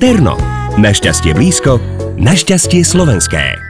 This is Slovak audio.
Terno. Našťastie blízko, našťastie slovenské.